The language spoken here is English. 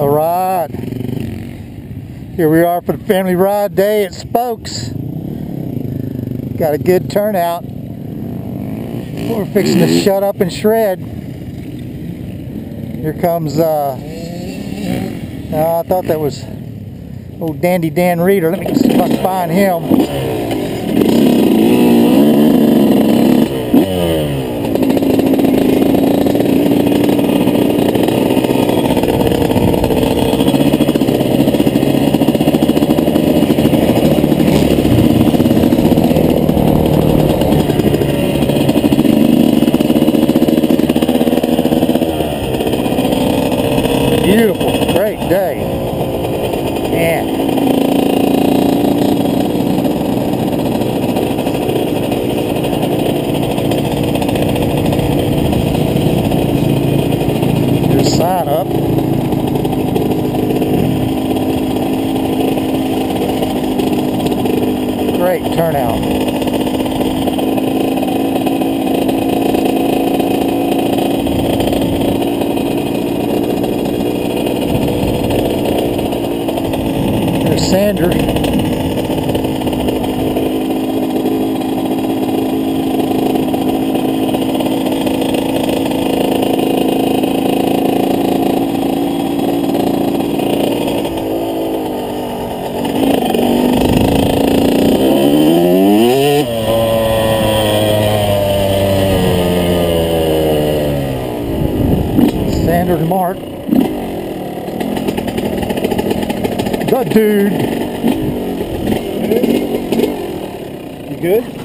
All right. Here we are for the family ride day at Spoaks. Got a good turnout. We're fixing to shut up and shred. Here comes, uh, uh, I thought that was old Dandy Dan Reeder. Let me see if I can find him. Beautiful, great day. A sign up. Great turnout. There's Sander. Sander and Mark. The dude. You good?